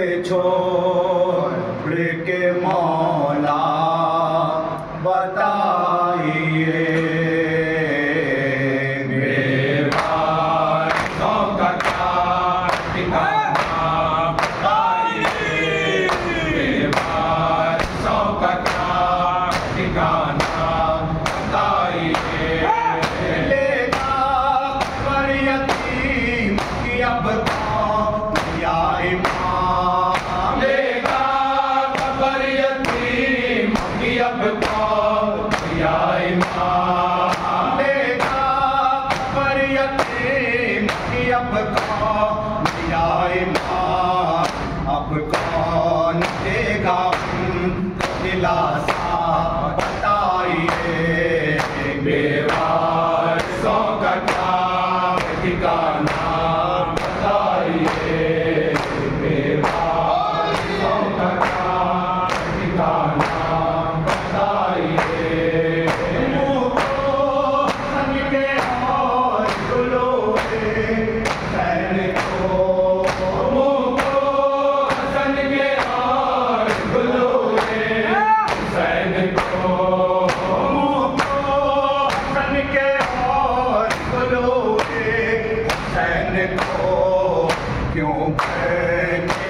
পেয়েছ রেকে মা दिलासा बताइए बेवा You'll be.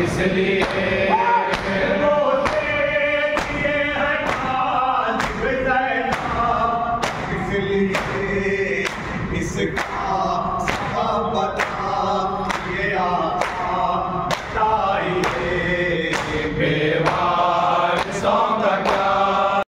इसलिए